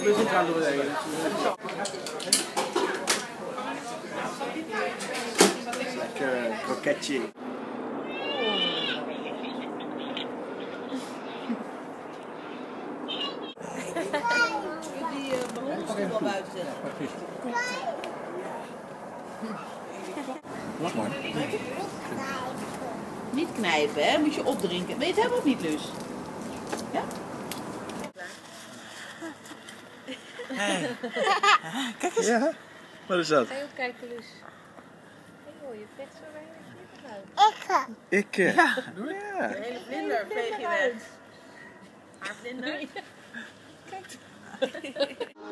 Door heen. Lekker kroketje. Die uh, buiten. Niet knijpen, hè? Moet je opdrinken. Weet je het helemaal of niet, Luus? Ja? Kijk eens. Ja. Wat is dat? Ga je ook kijken, Luus? Hey, je vecht zo weinig uit. Ik. eh, Ja. ja. De hele vlinder veeg je weg. Haar vlinder?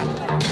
Ja.